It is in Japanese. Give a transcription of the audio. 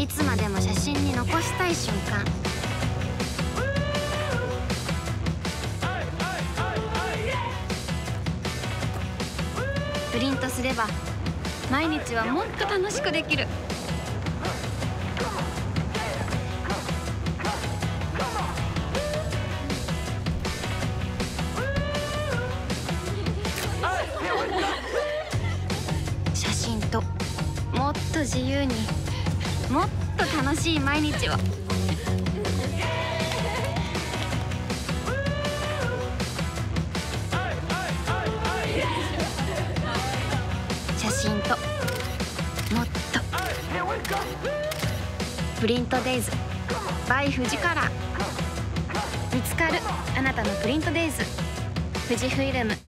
いつまでも写真に残したい瞬間。プリントすれば毎日はもっと楽しくできる。写真ともっと自由に。もっと楽しい毎日を。写真ともっと。プリントデイズ。by 富士カラー。見つかる。あなたのプリントデイズ。富士フイルム。